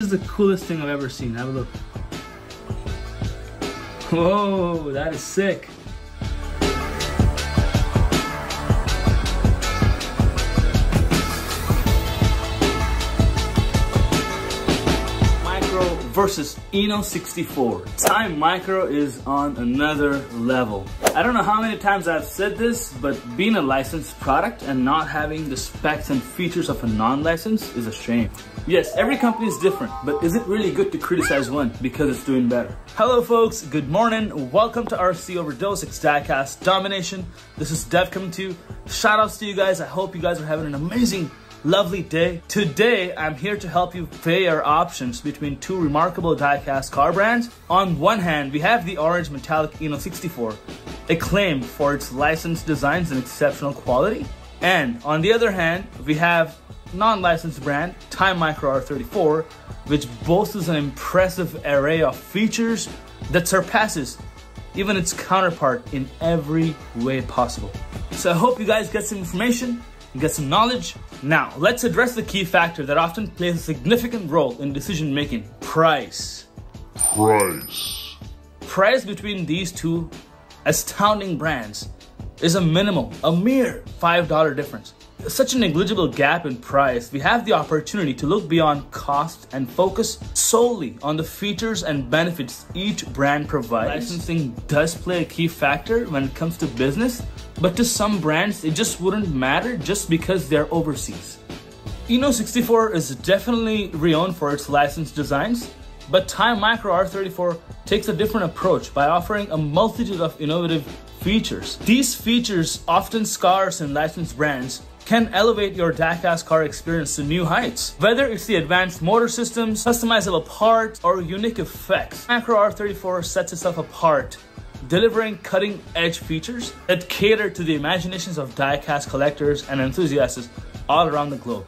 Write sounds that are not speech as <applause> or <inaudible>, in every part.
This is the coolest thing I've ever seen. Have a look. Whoa, that is sick. Versus Inno 64. Time Micro is on another level. I don't know how many times I've said this, but being a licensed product and not having the specs and features of a non-license is a shame. Yes, every company is different, but is it really good to criticize one because it's doing better? Hello folks, good morning. Welcome to RC Overdose X Diecast Domination. This is Dev coming to you. Shout outs to you guys. I hope you guys are having an amazing lovely day. Today, I'm here to help you weigh options between two remarkable diecast car brands. On one hand, we have the orange metallic Inno 64, acclaimed for its licensed designs and exceptional quality. And on the other hand, we have non-licensed brand Time Micro R34, which boasts an impressive array of features that surpasses even its counterpart in every way possible. So I hope you guys get some information and get some knowledge. Now, let's address the key factor that often plays a significant role in decision making price. Price. Price between these two astounding brands is a minimal, a mere $5 difference. Such a negligible gap in price, we have the opportunity to look beyond cost and focus solely on the features and benefits each brand provides. Licensing does play a key factor when it comes to business, but to some brands, it just wouldn't matter just because they're overseas. Inno 64 is definitely renowned for its licensed designs, but Time Micro R34 takes a different approach by offering a multitude of innovative features. These features, often scarce in licensed brands, can elevate your diecast car experience to new heights. Whether it's the advanced motor systems, customizable parts, or unique effects, Micro R34 sets itself apart delivering cutting edge features that cater to the imaginations of diecast collectors and enthusiasts all around the globe.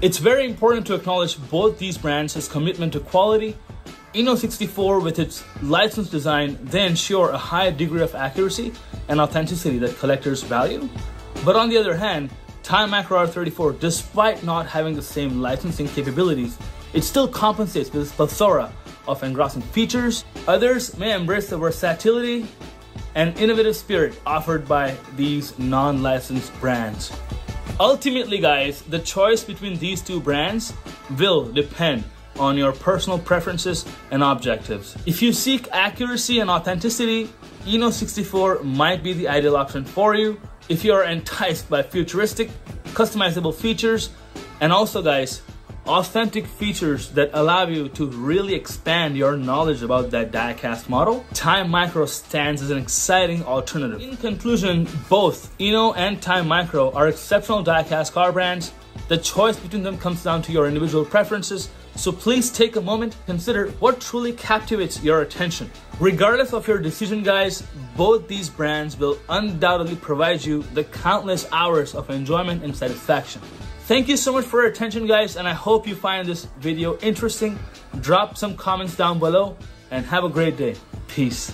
It's very important to acknowledge both these brands' commitment to quality Inno 64 with its licensed design, they ensure a high degree of accuracy and authenticity that collectors value. But on the other hand, Time Micro R34, despite not having the same licensing capabilities, it still compensates with its plethora of engrossing features. Others may embrace the versatility and innovative spirit offered by these non-licensed brands. Ultimately, guys, the choice between these two brands will depend on your personal preferences and objectives. If you seek accuracy and authenticity, Inno 64 might be the ideal option for you. If you are enticed by futuristic, customizable features, and also guys, authentic features that allow you to really expand your knowledge about that diecast model, Time Micro stands as an exciting alternative. In conclusion, both Inno and Time Micro are exceptional diecast car brands. The choice between them comes down to your individual preferences so please take a moment consider what truly captivates your attention. Regardless of your decision, guys, both these brands will undoubtedly provide you the countless hours of enjoyment and satisfaction. Thank you so much for your attention, guys, and I hope you find this video interesting. Drop some comments down below and have a great day. Peace.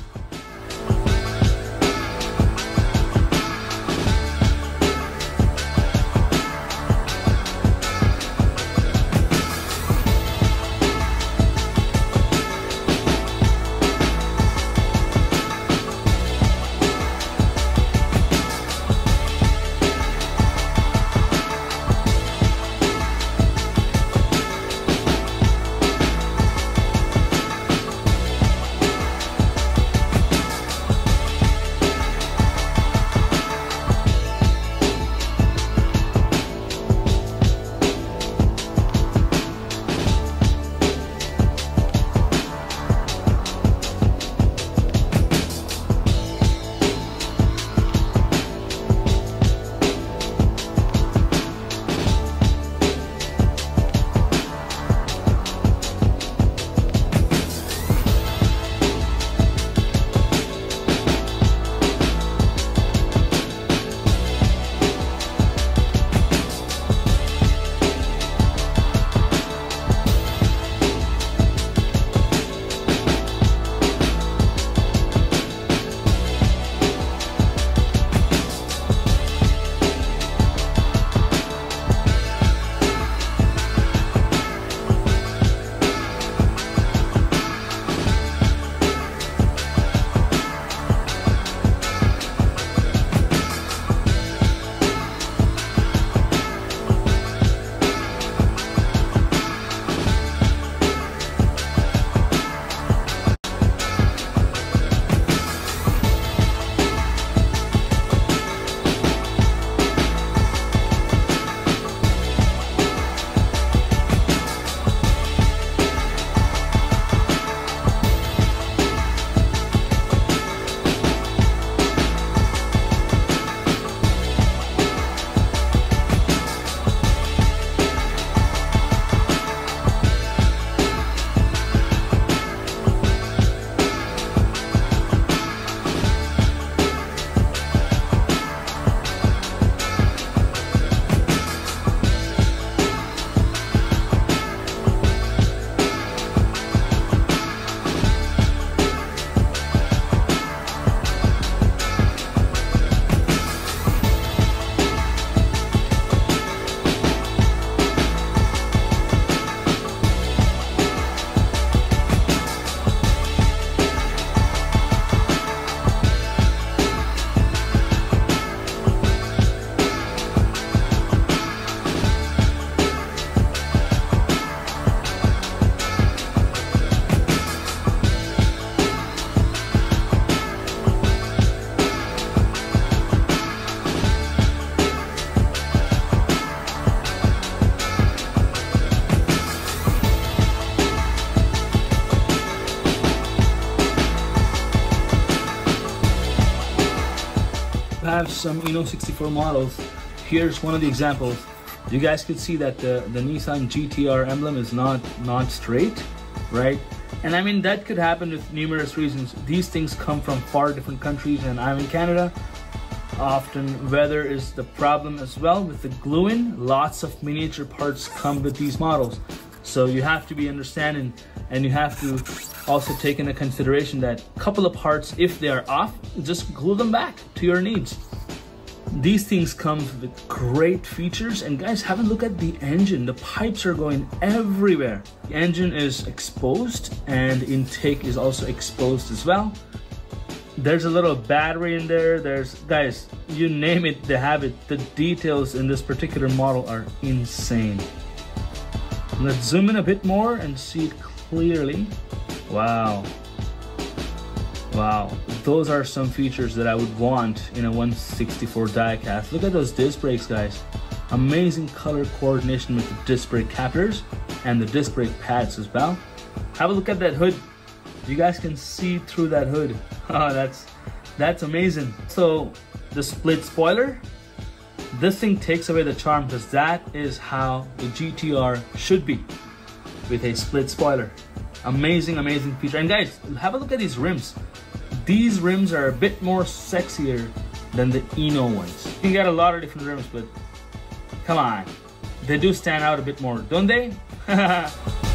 Have some Inno 64 models. Here's one of the examples. You guys could see that the, the Nissan GTR emblem is not, not straight, right? And I mean, that could happen with numerous reasons. These things come from far different countries and I'm in Canada. Often weather is the problem as well with the gluing. Lots of miniature parts come with these models. So you have to be understanding and you have to also take into consideration that a couple of parts, if they are off, just glue them back to your needs. These things come with great features and guys have a look at the engine. The pipes are going everywhere. The engine is exposed and intake is also exposed as well. There's a little battery in there. There's, guys, you name it, they have it. The details in this particular model are insane. Let's zoom in a bit more and see it clearly. Wow. Wow, those are some features that I would want in a 164 diecast. Look at those disc brakes, guys. Amazing color coordination with the disc brake captors and the disc brake pads as well. Have a look at that hood. You guys can see through that hood. Oh, <laughs> that's that's amazing. So the split spoiler, this thing takes away the charm because that is how the GTR should be with a split spoiler. Amazing, amazing feature. And guys, have a look at these rims. These rims are a bit more sexier than the Inno ones. You can get a lot of different rims, but come on. They do stand out a bit more, don't they? <laughs>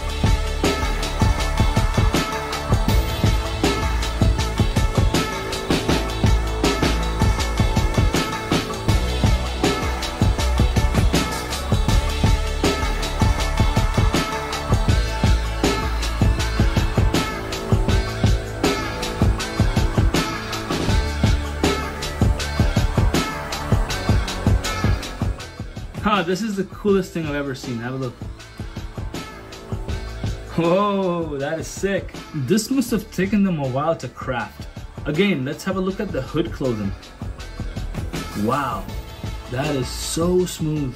This is the coolest thing I've ever seen. Have a look. Whoa, that is sick. This must have taken them a while to craft. Again, let's have a look at the hood clothing. Wow, that is so smooth.